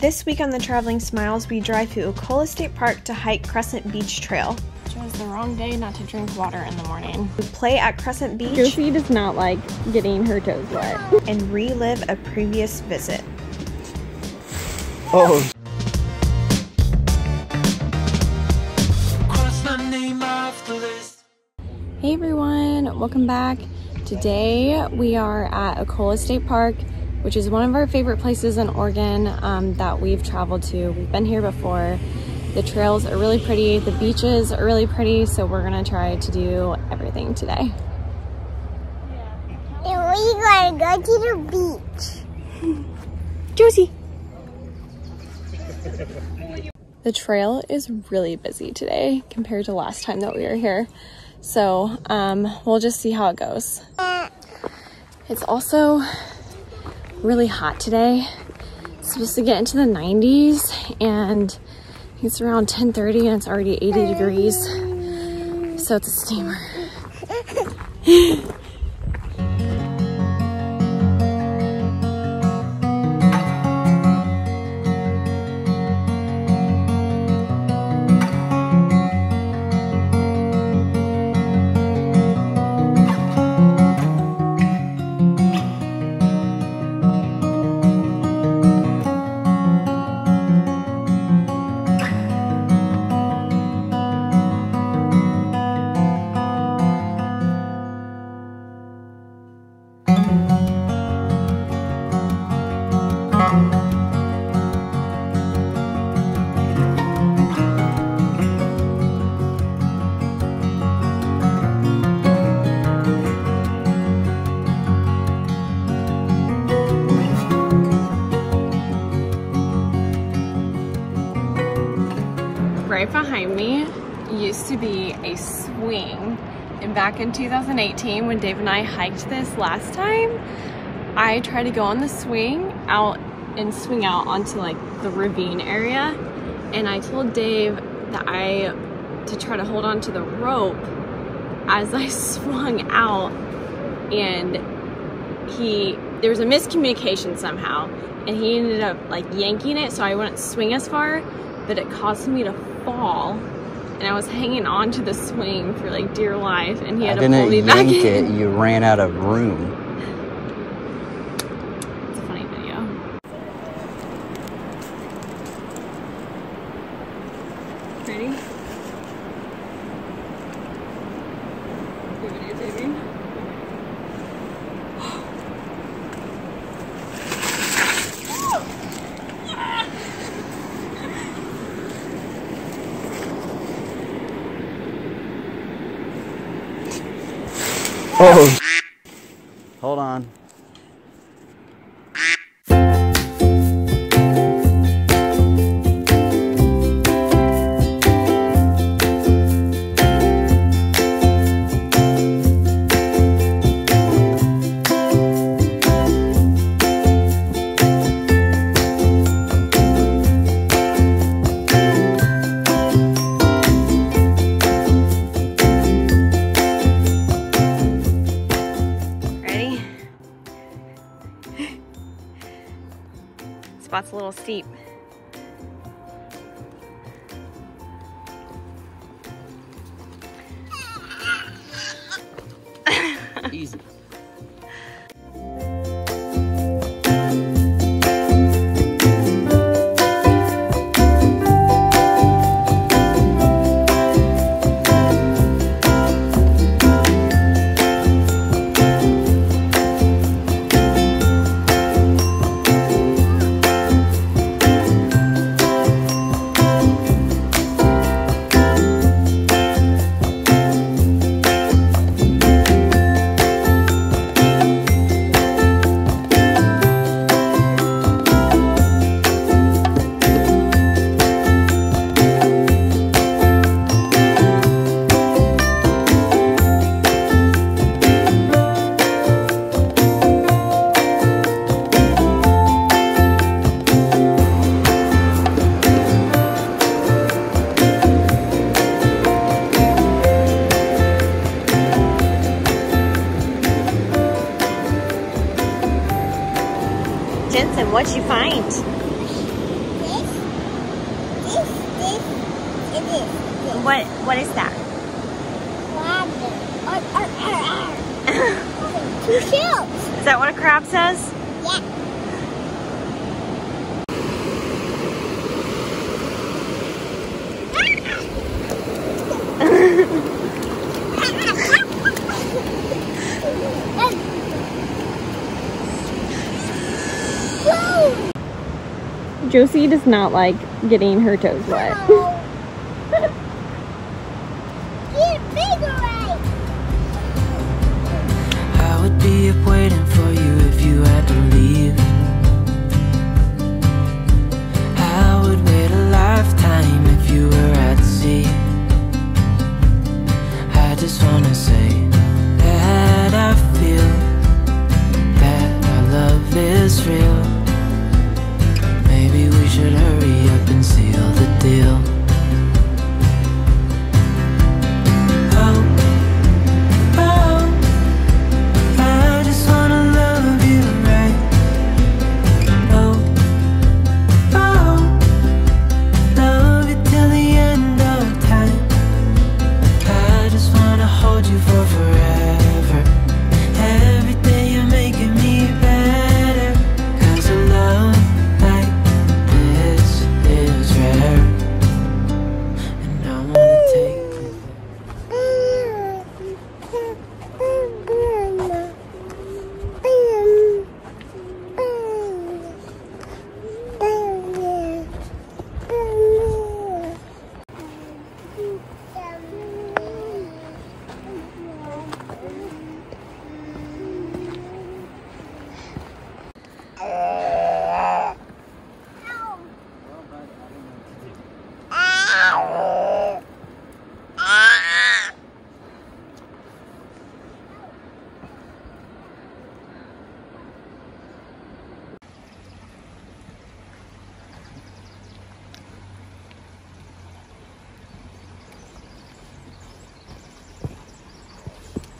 This week on the Traveling Smiles, we drive to Ecola State Park to hike Crescent Beach Trail. Chose the wrong day not to drink water in the morning. We play at Crescent Beach Josie does not like getting her toes wet. and relive a previous visit. Oh. Hey everyone, welcome back. Today we are at Ecola State Park, which is one of our favorite places in Oregon um, that we've traveled to. We've been here before. The trails are really pretty, the beaches are really pretty, so we're gonna try to do everything today. And we gotta go to the beach. Josie! The trail is really busy today compared to last time that we were here. So um, we'll just see how it goes. It's also really hot today. It's supposed to get into the 90s and it's around 10.30 and it's already 80 degrees. So it's a steamer. swing. And back in 2018, when Dave and I hiked this last time, I tried to go on the swing out and swing out onto like the ravine area. And I told Dave that I, to try to hold on to the rope as I swung out and he, there was a miscommunication somehow and he ended up like yanking it so I wouldn't swing as far, but it caused me to fall and I was hanging on to the swing for like dear life and he I had to didn't pull me back it, in. you ran out of room. It's a funny video. Ready? You videotaping? Oh. Steep. Easy. What'd you find? This, this, this, and this, this. What, what is that? Crab. Two shells. Is that what a crab says? Josie does not like getting her toes wet.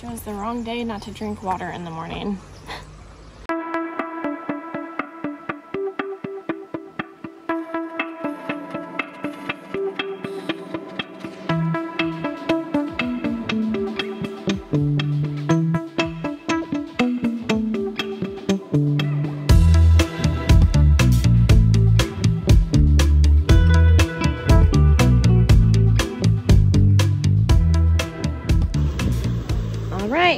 Chose the wrong day not to drink water in the morning.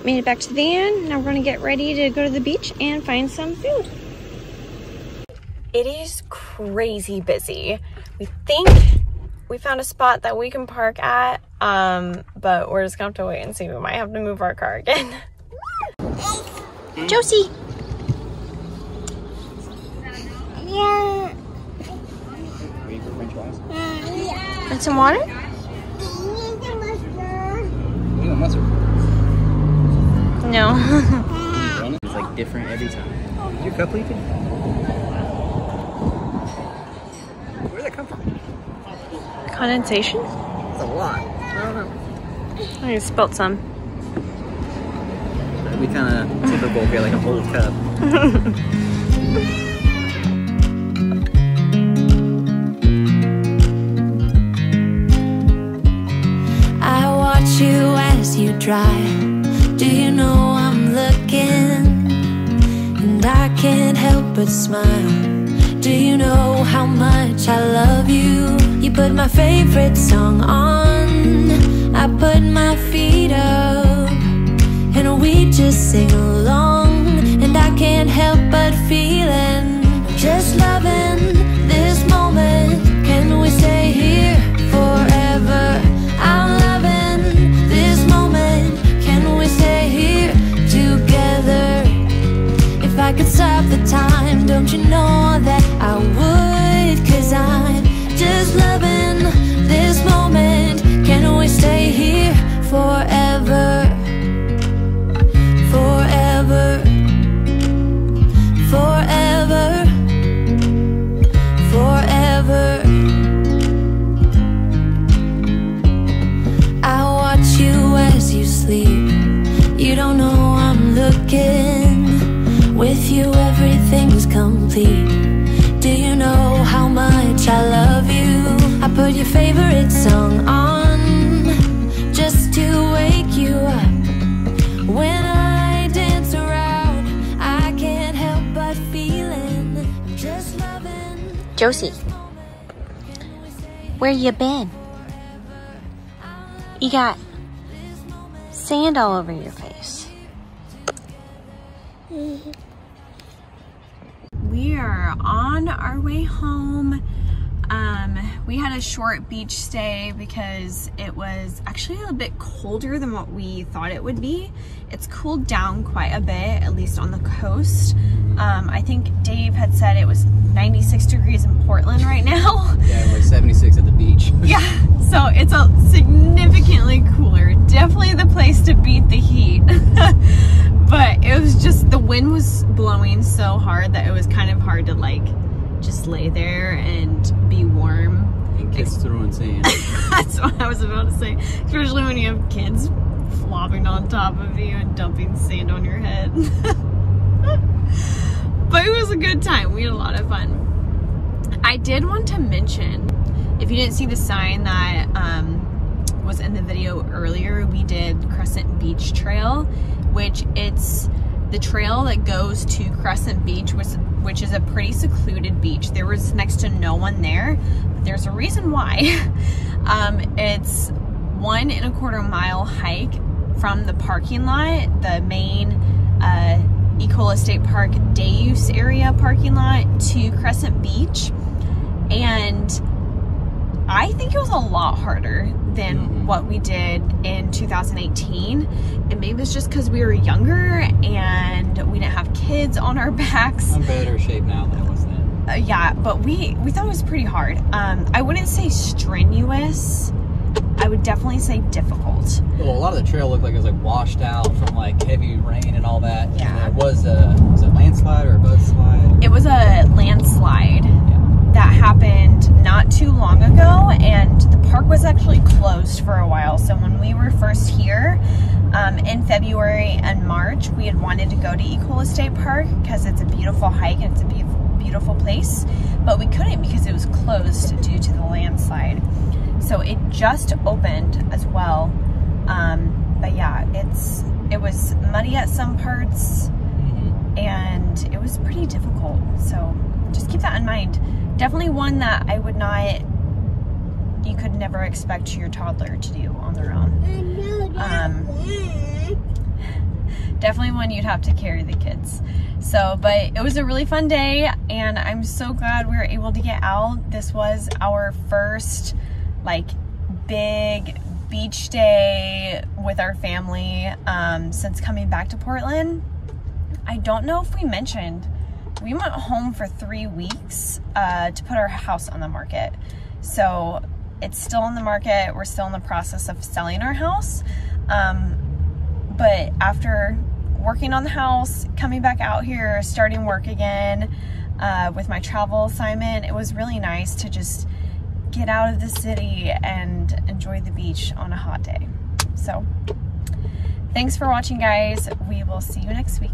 Right, made it back to the van. Now we're gonna get ready to go to the beach and find some food. It is crazy busy. We think we found a spot that we can park at, um, but we're just gonna have to wait and see. We might have to move our car again. Josie, Yeah. want some water? No. It's like different every time. Is your cup leaking? Where'd that come from? Condensation? It's a lot. I don't know. I just spilled some. We kind of typical get like a whole cup. I watch you as you drive. Do you know but smile. Do you know how much I love you? You put my favorite song on. I put my feet up. And we just sing along. And I can't help but feeling just loving this moment. Can we stay here forever? I'm loving this moment. Can we stay here together? If I could stop the time, don't you know that I would? Cause I'm just loving this moment. Can we stay here forever? Josie, where you been? You got sand all over your face. We are on our way home. Um, we had a short beach stay because it was actually a bit colder than what we thought it would be. It's cooled down quite a bit, at least on the coast. Um, I think Dave had said it was 96 degrees in Portland right now. Yeah, like 76 at the beach. Yeah, so it's a significantly cooler. Definitely the place to beat the heat. but it was just the wind was blowing so hard that it was kind of hard to like just lay there and be warm. And kids throwing sand. That's what I was about to say. Especially when you have kids flopping on top of you and dumping sand on your head. but it was a good time. We had a lot of fun. I did want to mention, if you didn't see the sign that um, was in the video earlier, we did Crescent Beach Trail, which it's the trail that goes to Crescent Beach, which, which is a pretty secluded beach. There was next to no one there, but there's a reason why. um, it's one and a quarter mile hike from the parking lot, the main uh, Ecola State Park day use area parking lot to Crescent Beach. And I think it was a lot harder than what we did in 2018. And maybe it's just because we were younger and we didn't have kids on our backs. I'm better shape now than I was then. Uh, yeah, but we we thought it was pretty hard. Um, I wouldn't say strenuous. I would definitely say difficult. Well, a lot of the trail looked like it was like washed out from like heavy rain and all that. Yeah. And there was a was it a landslide or a mudslide? It was a landslide that happened not too long ago, and the park was actually closed for a while. So when we were first here um, in February and March, we had wanted to go to Ecola State Park because it's a beautiful hike and it's a beautiful, beautiful place, but we couldn't because it was closed due to the landslide. So it just opened as well. Um, but yeah, it's it was muddy at some parts and it was pretty difficult. So just keep that in mind. Definitely one that I would not, you could never expect your toddler to do on their own. Um, definitely one you'd have to carry the kids. So, but it was a really fun day and I'm so glad we were able to get out. This was our first like big beach day with our family um, since coming back to Portland. I don't know if we mentioned, we went home for three weeks uh, to put our house on the market. So it's still on the market. We're still in the process of selling our house. Um, but after working on the house, coming back out here, starting work again uh, with my travel assignment, it was really nice to just get out of the city and enjoy the beach on a hot day. So thanks for watching guys. We will see you next week.